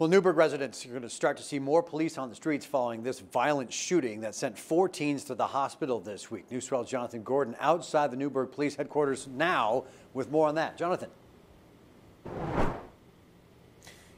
Well, Newburgh residents are going to start to see more police on the streets following this violent shooting that sent four teens to the hospital this week. News 12's Jonathan Gordon outside the Newburgh Police Headquarters now with more on that. Jonathan.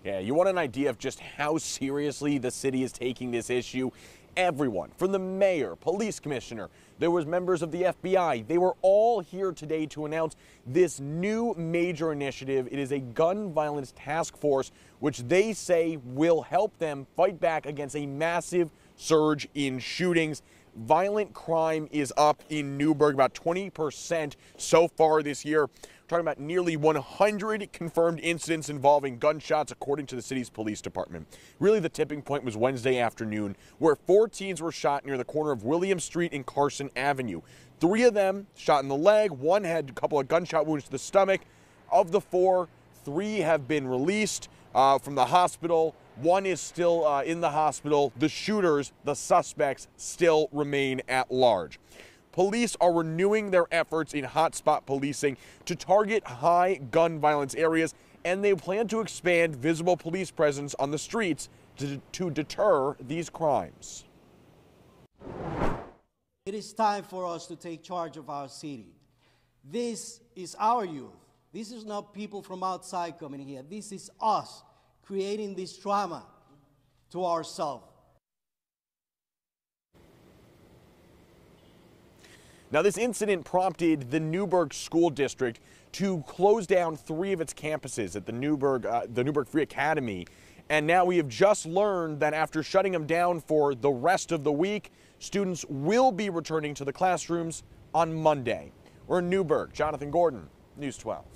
Yeah, you want an idea of just how seriously the city is taking this issue? everyone from the mayor, police commissioner, there was members of the FBI. They were all here today to announce this new major initiative. It is a gun violence task force which they say will help them fight back against a massive surge in shootings. Violent crime is up in Newburgh about 20% so far this year We're talking about nearly 100 confirmed incidents involving gunshots, according to the city's police department. Really, the tipping point was Wednesday afternoon, where four teens were shot near the corner of William Street and Carson Avenue. Three of them shot in the leg, one had a couple of gunshot wounds to the stomach. Of the four, three have been released uh, from the hospital. One is still uh, in the hospital. The shooters, the suspects, still remain at large police are renewing their efforts in hotspot policing to target high gun violence areas, and they plan to expand visible police presence on the streets to, to deter these crimes. It is time for us to take charge of our city. This is our youth. This is not people from outside coming here. This is us creating this trauma to ourselves. Now, this incident prompted the Newburgh School District to close down three of its campuses at the Newburgh, uh, the Newburgh Free Academy. And now we have just learned that after shutting them down for the rest of the week, students will be returning to the classrooms on Monday. We're in Newburgh. Jonathan Gordon, News 12.